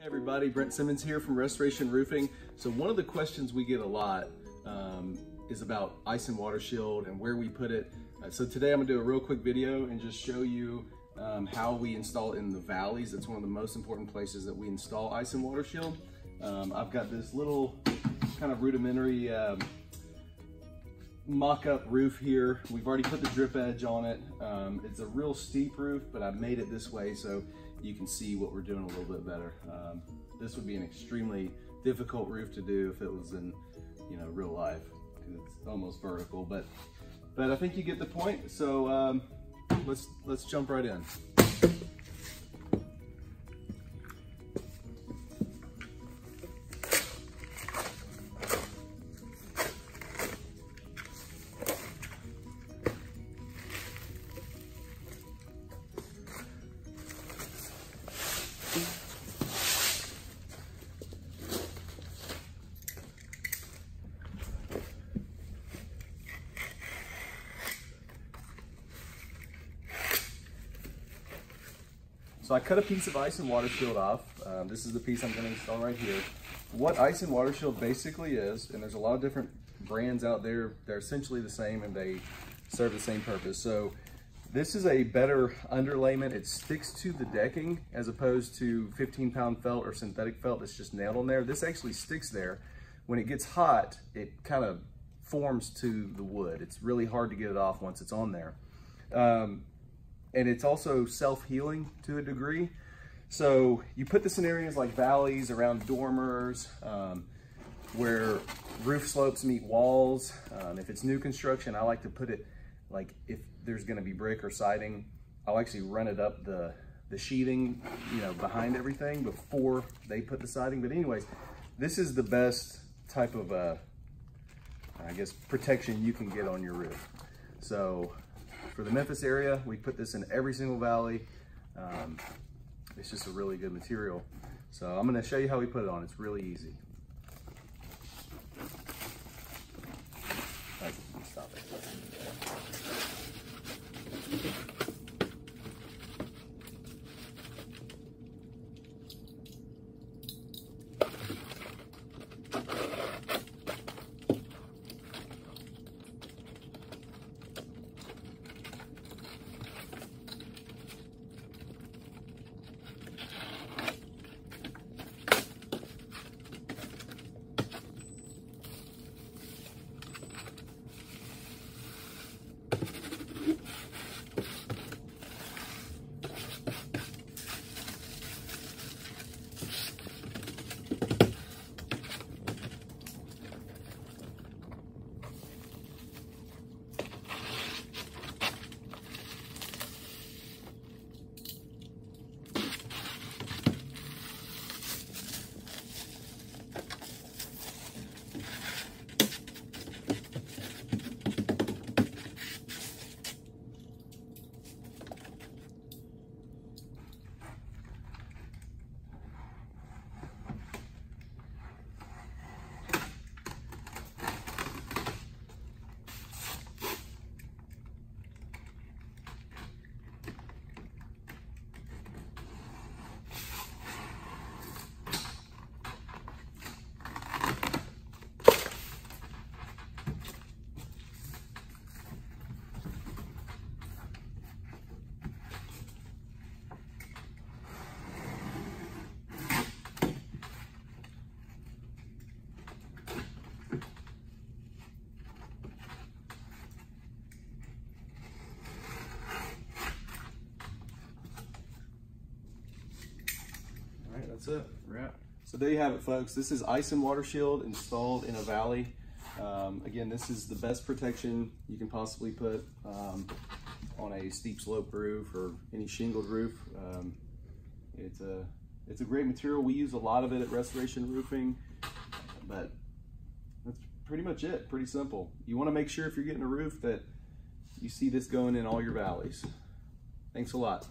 Hey everybody, Brent Simmons here from Restoration Roofing. So one of the questions we get a lot um, is about ice and water shield and where we put it. Uh, so today I'm gonna do a real quick video and just show you um, how we install in the valleys. It's one of the most important places that we install ice and water shield. Um, I've got this little kind of rudimentary um, mock-up roof here. We've already put the drip edge on it. Um, it's a real steep roof, but I made it this way so you can see what we're doing a little bit better. Um, this would be an extremely difficult roof to do if it was in, you know, real life it's almost vertical, but but I think you get the point. So um, let's let's jump right in. So I cut a piece of ice and water shield off. Um, this is the piece I'm gonna install right here. What ice and water shield basically is, and there's a lot of different brands out there, they're essentially the same and they serve the same purpose. So this is a better underlayment. It sticks to the decking as opposed to 15 pound felt or synthetic felt that's just nailed on there. This actually sticks there. When it gets hot, it kind of forms to the wood. It's really hard to get it off once it's on there. Um, and it's also self-healing to a degree. So you put this in areas like valleys, around dormers, um, where roof slopes meet walls. Um, if it's new construction, I like to put it like if there's gonna be brick or siding, I'll actually run it up the, the sheathing, you know, behind everything before they put the siding. But anyways, this is the best type of, uh, I guess, protection you can get on your roof. So for the Memphis area, we put this in every single valley. Um, it's just a really good material. So I'm gonna show you how we put it on. It's really easy. Stop it. That's it. Right. So there you have it, folks. This is ice and water shield installed in a valley. Um, again, this is the best protection you can possibly put um, on a steep slope roof or any shingled roof. Um, it's a it's a great material. We use a lot of it at Restoration Roofing, but that's pretty much it. Pretty simple. You want to make sure if you're getting a roof that you see this going in all your valleys. Thanks a lot.